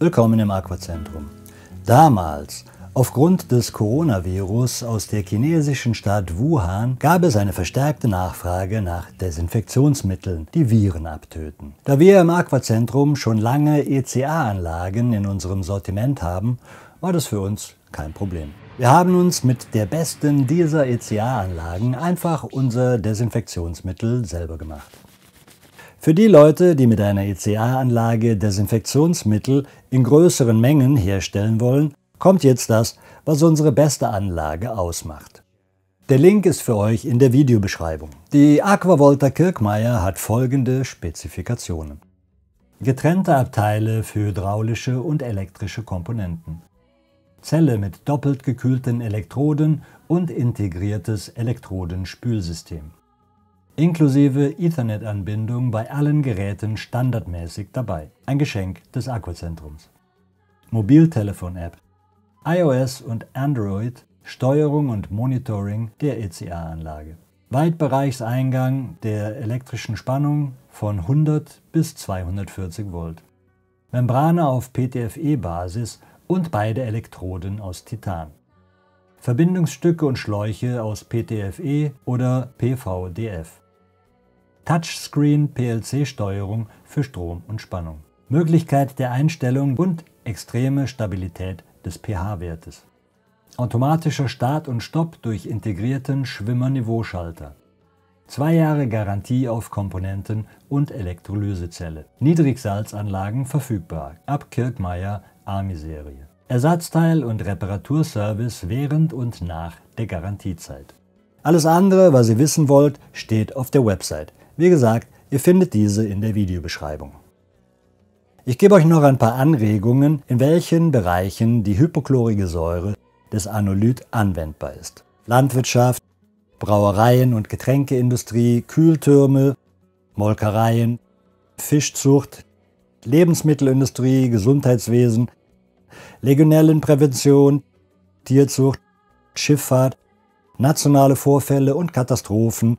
Willkommen im Aquazentrum. Damals, aufgrund des Coronavirus aus der chinesischen Stadt Wuhan, gab es eine verstärkte Nachfrage nach Desinfektionsmitteln, die Viren abtöten. Da wir im Aquazentrum schon lange ECA-Anlagen in unserem Sortiment haben, war das für uns kein Problem. Wir haben uns mit der besten dieser ECA-Anlagen einfach unser Desinfektionsmittel selber gemacht. Für die Leute, die mit einer ECA-Anlage Desinfektionsmittel in größeren Mengen herstellen wollen, kommt jetzt das, was unsere beste Anlage ausmacht. Der Link ist für euch in der Videobeschreibung. Die Aquavolta Kirkmeier hat folgende Spezifikationen. Getrennte Abteile für hydraulische und elektrische Komponenten. Zelle mit doppelt gekühlten Elektroden und integriertes Elektrodenspülsystem inklusive Ethernet-Anbindung bei allen Geräten standardmäßig dabei. Ein Geschenk des Aquazentrums. Mobiltelefon-App, iOS und Android, Steuerung und Monitoring der ECA-Anlage. Weitbereichseingang der elektrischen Spannung von 100 bis 240 Volt. Membrane auf PTFE-Basis und beide Elektroden aus Titan. Verbindungsstücke und Schläuche aus PTFE oder PVDF. Touchscreen PLC-Steuerung für Strom und Spannung. Möglichkeit der Einstellung und extreme Stabilität des pH-Wertes. Automatischer Start und Stopp durch integrierten Schwimmerniveauschalter. Zwei Jahre Garantie auf Komponenten und Elektrolysezelle. Niedrigsalzanlagen verfügbar. Ab Kirkmeier Army-Serie. Ersatzteil und Reparaturservice während und nach der Garantiezeit. Alles andere, was ihr wissen wollt, steht auf der Website wie gesagt, ihr findet diese in der Videobeschreibung. Ich gebe euch noch ein paar Anregungen, in welchen Bereichen die hypochlorige Säure des Anolyt anwendbar ist. Landwirtschaft, Brauereien und Getränkeindustrie, Kühltürme, Molkereien, Fischzucht, Lebensmittelindustrie, Gesundheitswesen, Legionellenprävention, Tierzucht, Schifffahrt, nationale Vorfälle und Katastrophen,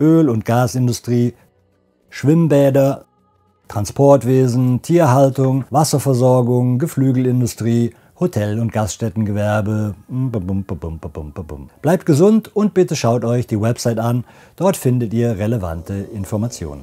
Öl- und Gasindustrie, Schwimmbäder, Transportwesen, Tierhaltung, Wasserversorgung, Geflügelindustrie, Hotel- und Gaststättengewerbe. Bleibt gesund und bitte schaut euch die Website an. Dort findet ihr relevante Informationen.